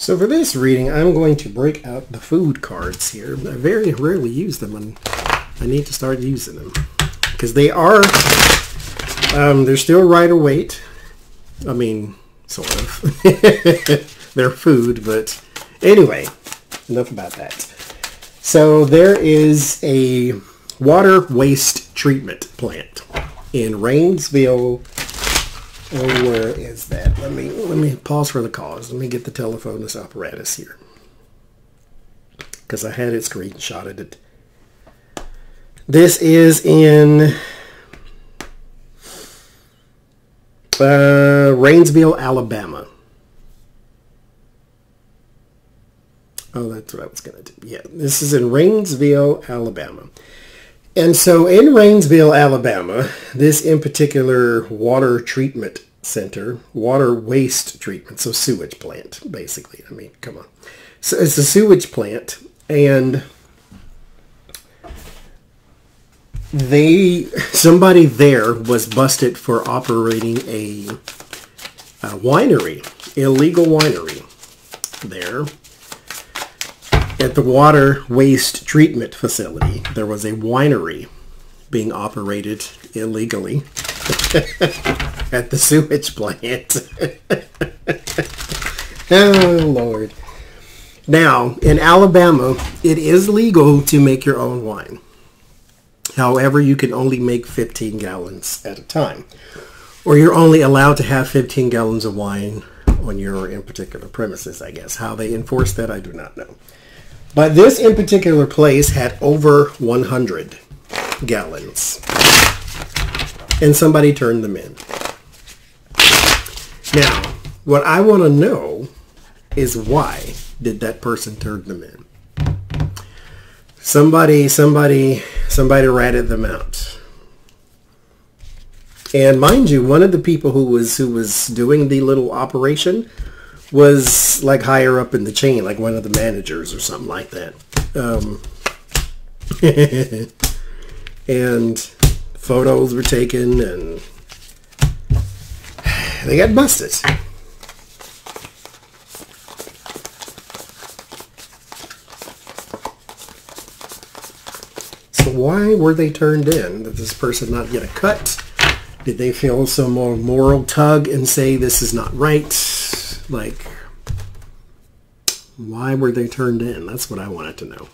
So for this reading, I'm going to break out the food cards here. I very rarely use them, and I need to start using them. Because they are, um, they're still Rider Waite. I mean, sort of. they're food, but anyway, enough about that. So there is a water waste treatment plant in Rainsville. Where is that? Let me let me pause for the cause. Let me get the telephonus apparatus here because I had it screenshotted. It. This is in uh, Rainsville, Alabama. Oh, that's what I was going to do. Yeah, this is in Rainsville, Alabama. And so in Rainsville, Alabama, this in particular water treatment center, water waste treatment, so sewage plant, basically. I mean, come on. So it's a sewage plant, and they somebody there was busted for operating a, a winery, illegal winery there at the water waste treatment facility, there was a winery being operated illegally at the sewage plant. oh, Lord. Now, in Alabama, it is legal to make your own wine. However, you can only make 15 gallons at a time. Or you're only allowed to have 15 gallons of wine on your in particular premises, I guess. How they enforce that, I do not know. But this in particular place had over 100 gallons. And somebody turned them in. Now, what I want to know is why did that person turn them in? Somebody, somebody, somebody ratted them out. And mind you, one of the people who was who was doing the little operation was like higher up in the chain, like one of the managers or something like that. Um, and photos were taken and they got busted. So why were they turned in? Did this person not get a cut? Did they feel some more moral tug and say this is not right? Like, why were they turned in? That's what I wanted to know.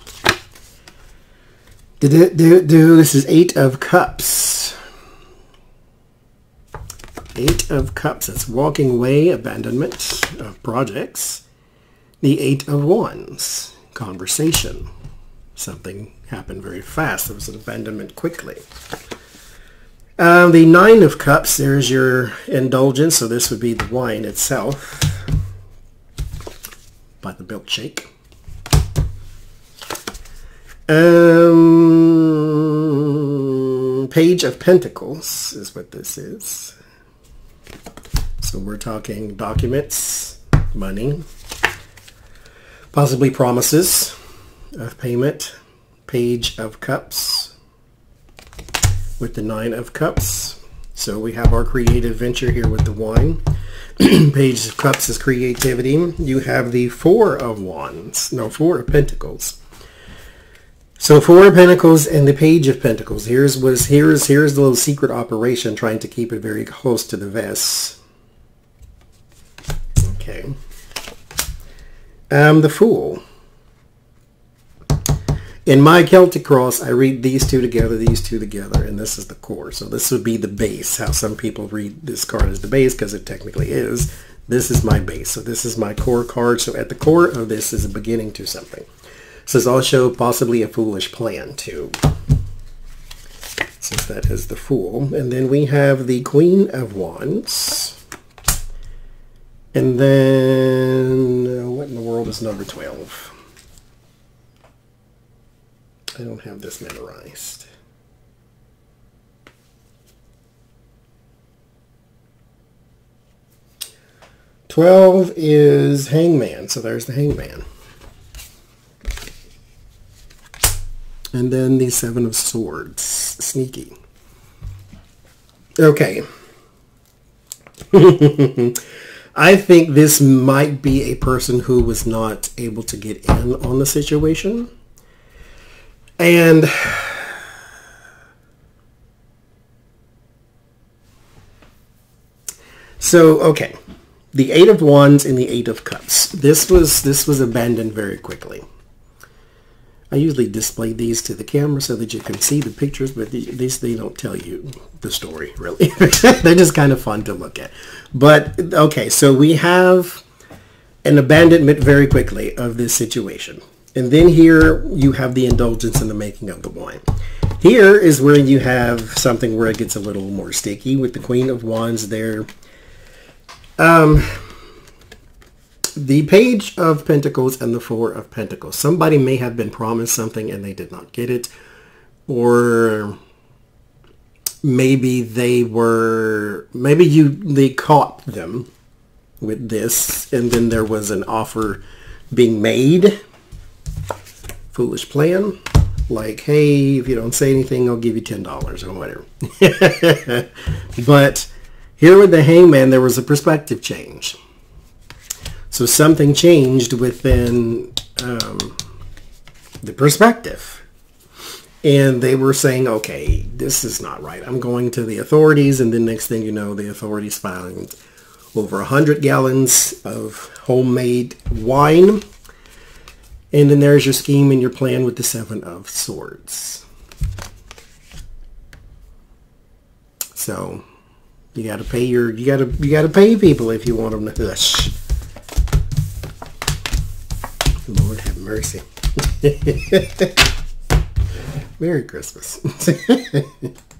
Do, do, do, this is Eight of Cups. Eight of Cups. That's walking away, abandonment of projects. The Eight of Wands. Conversation. Something happened very fast. There was an abandonment quickly. Um, the Nine of Cups, there's your indulgence. So this would be the wine itself by the milkshake. Um, Page of Pentacles is what this is. So we're talking documents, money, possibly promises of payment, Page of Cups with the Nine of Cups. So we have our creative venture here with the wine. Page of Cups is creativity. You have the Four of Wands. No, Four of Pentacles. So Four of Pentacles and the Page of Pentacles. Here's was here's here's the little secret operation trying to keep it very close to the vest. Okay. Um, the Fool. In my Celtic cross, I read these two together, these two together, and this is the core. So this would be the base, how some people read this card as the base, because it technically is. This is my base. So this is my core card. So at the core of this is a beginning to something. So it's also possibly a foolish plan, too. Since that is the Fool. And then we have the Queen of Wands. And then, uh, what in the world is number 12? I don't have this memorized. Twelve is Hangman, so there's the Hangman. And then the Seven of Swords, Sneaky. Okay. I think this might be a person who was not able to get in on the situation. And so, okay. The Eight of Wands and the Eight of Cups. This was this was abandoned very quickly. I usually display these to the camera so that you can see the pictures, but these they don't tell you the story really. They're just kind of fun to look at. But okay, so we have an abandonment very quickly of this situation. And then here you have the indulgence in the making of the wine. Here is where you have something where it gets a little more sticky with the Queen of Wands there. Um, the Page of Pentacles and the Four of Pentacles. Somebody may have been promised something and they did not get it. Or maybe they were, maybe you, they caught them with this and then there was an offer being made. Foolish plan. Like, hey, if you don't say anything, I'll give you $10 or whatever. but here with the hangman, there was a perspective change. So something changed within um, the perspective. And they were saying, okay, this is not right. I'm going to the authorities. And then next thing you know, the authorities found over 100 gallons of homemade wine. And then there's your scheme and your plan with the Seven of Swords. So you got to pay your you got to you got to pay people if you want them to hush. Lord have mercy. Merry Christmas.